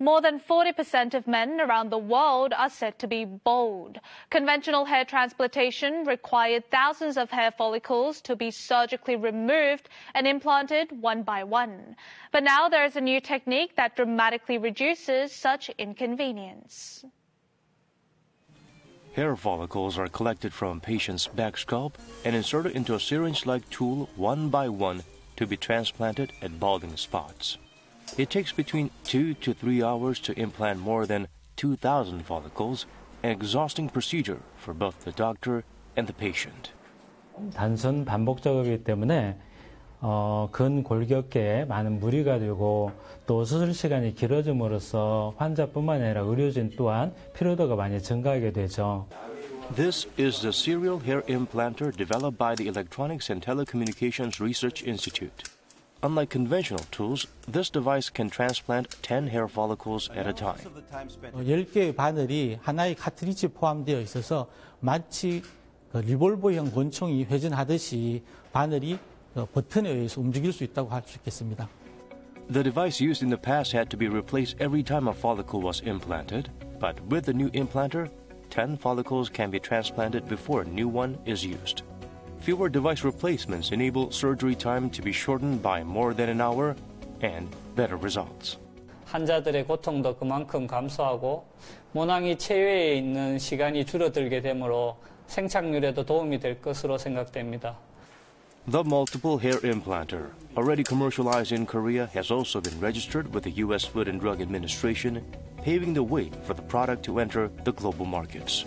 More than 40% of men around the world are said to be bald. Conventional hair transplantation required thousands of hair follicles to be surgically removed and implanted one by one. But now there is a new technique that dramatically reduces such inconvenience. Hair follicles are collected from patient's back scalp and inserted into a syringe-like tool one by one to be transplanted at balding spots. It takes between two to three hours to implant more than 2,000 follicles, an exhausting procedure for both the doctor and the patient. 단순 반복적이기 때문에 어, 근 골격계에 많은 무리가 되고 또 수술 시간이 길어짐으로써 환자뿐만 아니라 의료진 또한 피로도가 많이 증가하게 되죠. This is the serial hair implanter developed by the Electronics and Telecommunications Research Institute. Unlike conventional tools, this device can transplant 10 hair follicles at a time. 10개의 바늘이 하나의 카트리지 포함되어 있어서 마치 리볼버형 권총이 회전하듯이 바늘이 버튼에 의해서 움직일 수 있다고 할 수 있겠습니다. The device used in the past had to be replaced every time a follicle was implanted, but with the new implanter, 10 follicles can be transplanted before a new one is used. Fewer device replacements enable surgery time to be shortened by more than an hour and better results. 환자들의 고통도 그만큼 감소하고 모낭이 체외에 있는 시간이 줄어들게 되므로 생착률에도 도움이 될 것으로 생각됩니다. The multiple hair implanter, already commercialized in Korea, has also been registered with the U.S. Food and Drug Administration, paving the way for the product to enter the global markets.